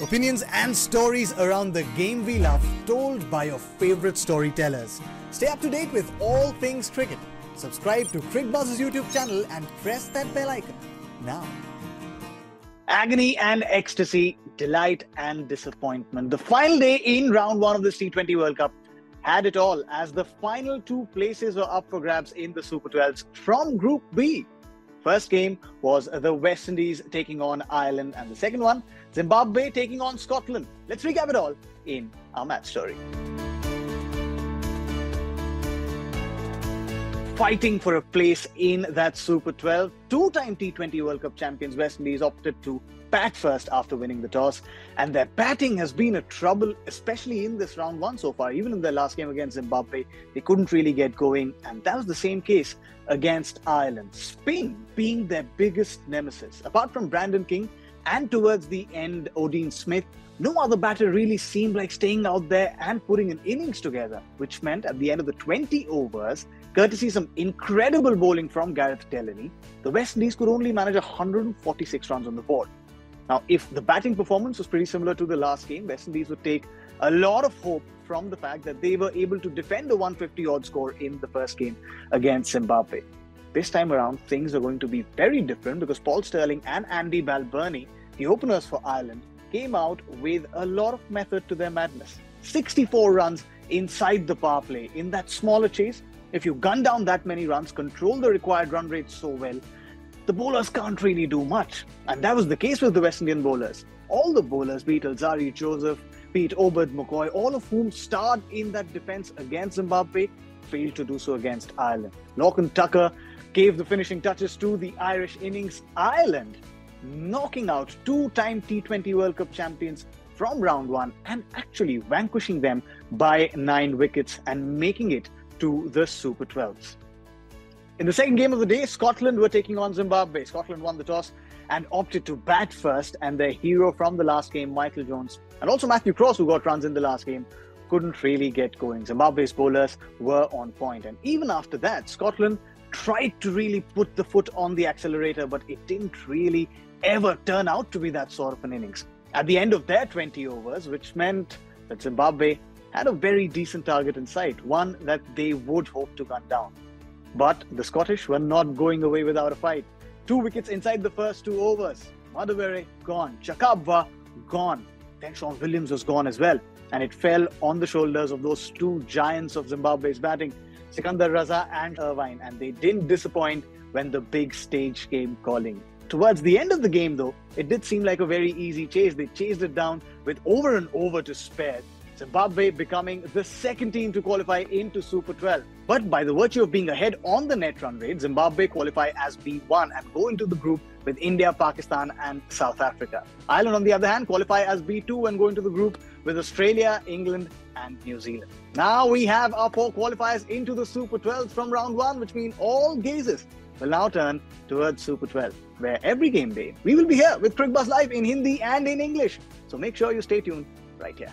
Opinions and stories around the game we love, told by your favorite storytellers. Stay up to date with all things cricket. Subscribe to CricBuzz's YouTube channel and press that bell icon now. Agony and ecstasy, delight and disappointment. The final day in round one of the T20 World Cup had it all as the final two places were up for grabs in the Super 12s from Group B. First game was the West Indies taking on Ireland, and the second one, Zimbabwe taking on Scotland. Let's recap it all in our match story. Fighting for a place in that Super 12, two time T20 World Cup champions West Indies opted to bat first after winning the toss, and their batting has been a trouble, especially in this round one so far. Even in their last game against Zimbabwe, they couldn't really get going, and that was the same case against Ireland. Spin being their biggest nemesis. Apart from Brandon King and towards the end, Odean Smith, no other batter really seemed like staying out there and putting an innings together, which meant at the end of the 20 overs, courtesy some incredible bowling from Gareth Delany, the West Indies could only manage 146 runs on the board. Now, if the batting performance was pretty similar to the last game, West Indies would take a lot of hope from the fact that they were able to defend a 150 odd score in the first game against Zimbabwe. This time around, things are going to be very different because Paul Stirling and Andy Balbirnie, the openers for Ireland, came out with a lot of method to their madness. 64 runs inside the power play. In that smaller chase, if you gun down that many runs, control the required run rate so well, the bowlers can't really do much. And that was the case with the West Indian bowlers. All the bowlers, be it Alzarri Joseph, Pete Obed McCoy, all of whom starred in that defense against Zimbabwe, failed to do so against Ireland. Lorcan Tucker gave the finishing touches to the Irish innings. Ireland knocking out two time T20 World Cup champions from round one and actually vanquishing them by nine wickets and making it to the Super 12s. In the second game of the day, Scotland were taking on Zimbabwe. Scotland won the toss and opted to bat first, and their hero from the last game, Michael Jones, and also Matthew Cross, who got runs in the last game, couldn't really get going. Zimbabwe's bowlers were on point, and even after that, Scotland tried to really put the foot on the accelerator, but it didn't really ever turn out to be that sort of an innings. At the end of their 20 overs, which meant that Zimbabwe had a very decent target in sight, one that they would hope to gun down. But the Scottish were not going away without a fight. Two wickets inside the first two overs. Madhevere gone. Chakabva gone. Then Sean Williams was gone as well. And it fell on the shoulders of those two giants of Zimbabwe's batting, Sikandar Raza and Ervine. And they didn't disappoint when the big stage came calling. Towards the end of the game, though, it did seem like a very easy chase. They chased it down with over and over to spare. Zimbabwe becoming the second team to qualify into Super 12. But by the virtue of being ahead on the net run rate, Zimbabwe qualify as B1 and go into the group with India, Pakistan, and South Africa. Ireland, on the other hand, qualify as B2 and go into the group with Australia, England, and New Zealand. Now we have our four qualifiers into the Super 12 from round one, which means all gazes will now turn towards Super 12, where every game day we will be here with CricBuzz Live in Hindi and in English. So make sure you stay tuned right here.